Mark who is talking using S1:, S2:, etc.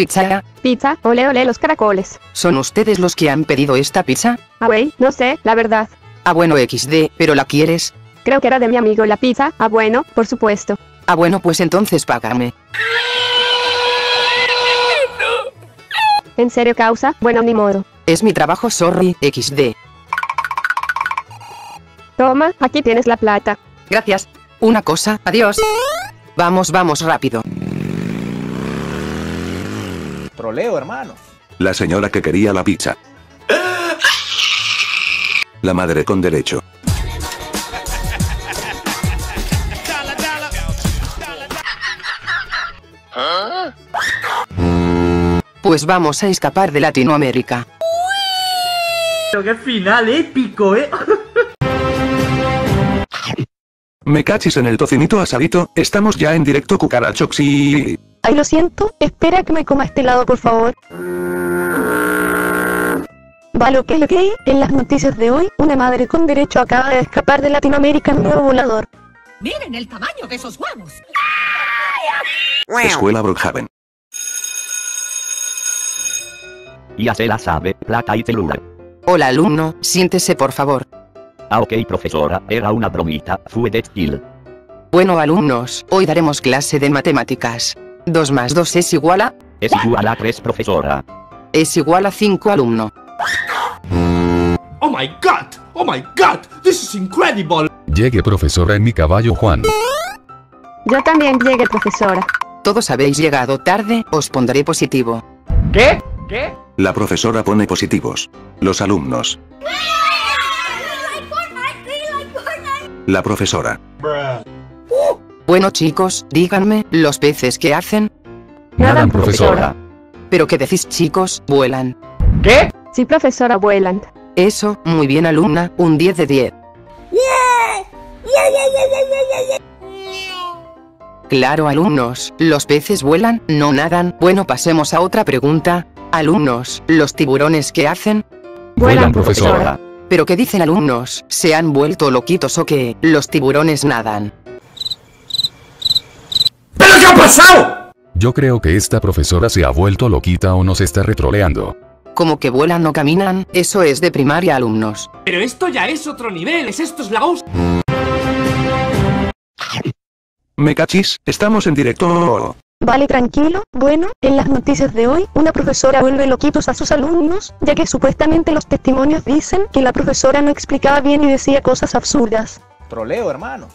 S1: Pizza,
S2: Pizza, ole ole los caracoles.
S1: ¿son ustedes los que han pedido esta pizza?
S2: Ah, wey, no sé, la verdad.
S1: Ah, bueno, XD, ¿pero la quieres?
S2: Creo que era de mi amigo la pizza. Ah, bueno, por supuesto.
S1: Ah, bueno, pues entonces págame.
S2: ¿En serio causa? Bueno, ni modo.
S1: Es mi trabajo, sorry, XD.
S2: Toma, aquí tienes la plata.
S1: Gracias. Una cosa, adiós. Vamos, vamos, rápido.
S3: Troleo, hermano.
S4: La señora que quería la pizza. La madre con derecho.
S1: Pues vamos a escapar de Latinoamérica.
S5: Qué final épico, ¿eh?
S4: Me cachis en el tocinito asadito, estamos ya en directo cucarachox y...
S2: Ay, lo siento, espera que me coma este lado, por favor. Vale, ok, ok. En las noticias de hoy, una madre con derecho acaba de escapar de Latinoamérica en un nuevo volador.
S6: Miren el tamaño de esos huevos.
S4: Escuela Brookhaven.
S7: Ya se la sabe, plata y celular.
S1: Hola, alumno, siéntese por favor.
S7: Ah ok profesora, era una bromita, fue de skill.
S1: Bueno, alumnos, hoy daremos clase de matemáticas. 2 más 2 es igual a...
S7: Es igual a 3 profesora.
S1: es igual a 5, alumno.
S5: Oh my god! Oh my god! This is incredible!
S8: Llegue profesora en mi caballo Juan.
S2: Yo también llegué, profesora.
S1: Todos habéis llegado tarde, os pondré positivo.
S5: ¿Qué? ¿Qué?
S4: La profesora pone positivos. Los alumnos. La profesora.
S1: Bueno chicos, díganme, ¿los peces qué hacen?
S8: Nada, profesora.
S1: ¿Pero qué decís chicos? Vuelan.
S5: ¿Qué?
S2: Sí, profesora Weyland.
S1: Eso, muy bien alumna, un 10 de 10. Claro alumnos, los peces vuelan, no nadan. Bueno, pasemos a otra pregunta. Alumnos, ¿los tiburones qué hacen?
S8: Vuelan, profesora.
S1: ¿Pero qué dicen alumnos? ¿Se han vuelto loquitos o qué? Los tiburones nadan.
S8: Yo creo que esta profesora se ha vuelto loquita o nos está retroleando.
S1: Como que vuelan o caminan, eso es de primaria alumnos.
S5: Pero esto ya es otro nivel, es esto es la hostia.
S4: Me cachis, estamos en directo.
S2: Vale, tranquilo. Bueno, en las noticias de hoy, una profesora vuelve loquitos a sus alumnos, ya que supuestamente los testimonios dicen que la profesora no explicaba bien y decía cosas absurdas.
S3: Troleo, hermano.